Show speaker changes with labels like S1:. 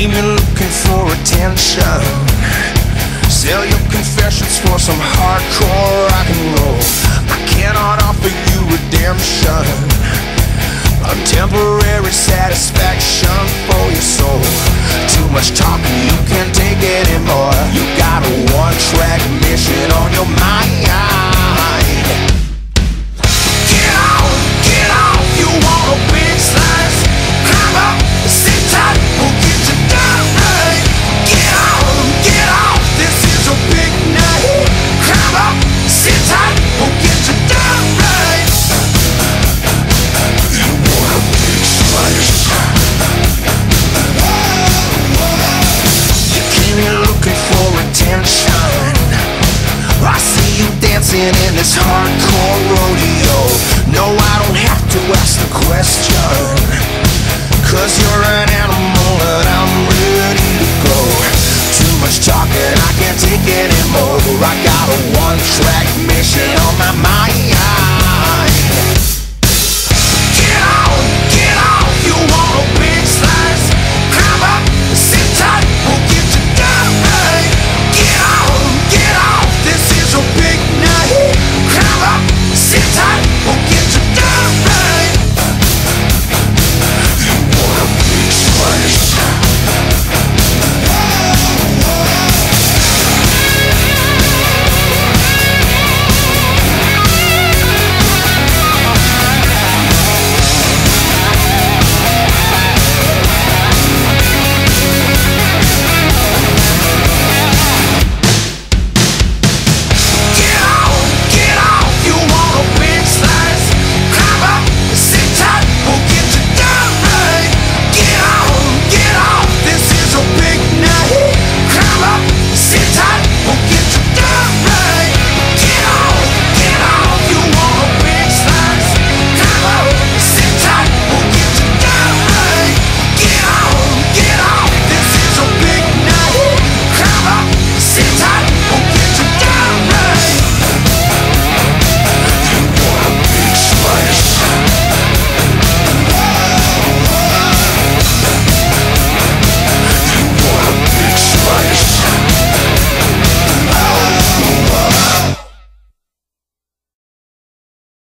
S1: Demon looking for attention. Sell your confessions for some hardcore rock and roll. I cannot offer you redemption. A temporary satisfaction for your soul. Too much talking, you can't take anymore. You got a one-track mission on your mind for attention. I see you dancing in this hardcore rodeo. No, I don't have to ask the question. Cause you're an animal and I'm ready to go. Too much talking, I can't take anymore. I got a one track mission on my mind.